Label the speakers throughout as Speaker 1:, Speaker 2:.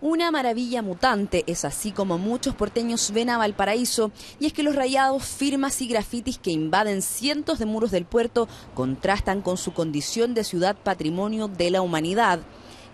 Speaker 1: Una maravilla mutante es así como muchos porteños ven a Valparaíso y es que los rayados, firmas y grafitis que invaden cientos de muros del puerto contrastan con su condición de ciudad patrimonio de la humanidad.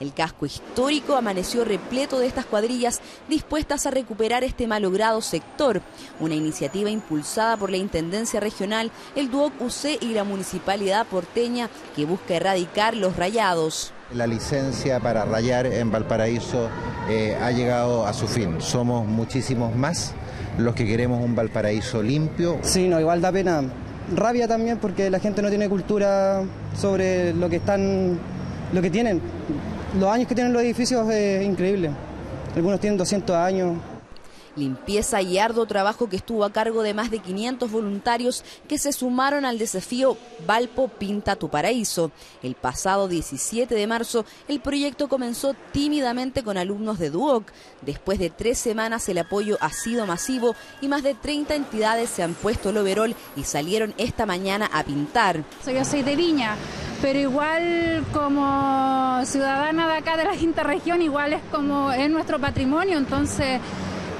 Speaker 1: El casco histórico amaneció repleto de estas cuadrillas dispuestas a recuperar este malogrado sector, una iniciativa impulsada por la Intendencia Regional, el DUOC UC y la Municipalidad porteña que busca erradicar los rayados.
Speaker 2: La licencia para rayar en Valparaíso eh, ha llegado a su fin. Somos muchísimos más los que queremos un Valparaíso limpio.
Speaker 3: Sí, no, igual da pena. Rabia también porque la gente no tiene cultura sobre lo que están, lo que tienen los años que tienen los edificios es increíble. Algunos tienen 200 años.
Speaker 1: Limpieza y arduo trabajo que estuvo a cargo de más de 500 voluntarios que se sumaron al desafío Valpo Pinta tu Paraíso. El pasado 17 de marzo, el proyecto comenzó tímidamente con alumnos de Duoc. Después de tres semanas, el apoyo ha sido masivo y más de 30 entidades se han puesto el overol y salieron esta mañana a pintar.
Speaker 4: Yo soy de Viña pero igual como ciudadana de acá de la quinta región, igual es como es nuestro patrimonio, entonces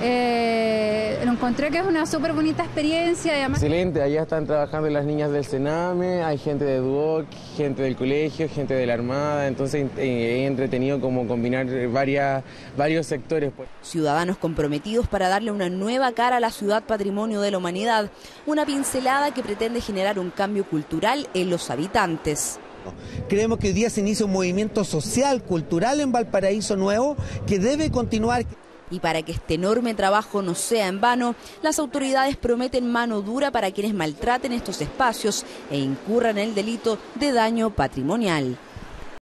Speaker 4: eh, lo encontré que es una súper bonita experiencia.
Speaker 5: además... Excelente, allá están trabajando las niñas del Sename, hay gente de Duoc, gente del colegio, gente de la Armada, entonces eh, he entretenido como combinar varias, varios sectores. Pues.
Speaker 1: Ciudadanos comprometidos para darle una nueva cara a la ciudad patrimonio de la humanidad, una pincelada que pretende generar un cambio cultural en los habitantes.
Speaker 6: Creemos que hoy día se inicia un movimiento social, cultural en Valparaíso Nuevo que debe continuar.
Speaker 1: Y para que este enorme trabajo no sea en vano, las autoridades prometen mano dura para quienes maltraten estos espacios e incurran el delito de daño patrimonial.